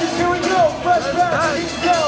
Here we go. Fresh batch.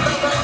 Oh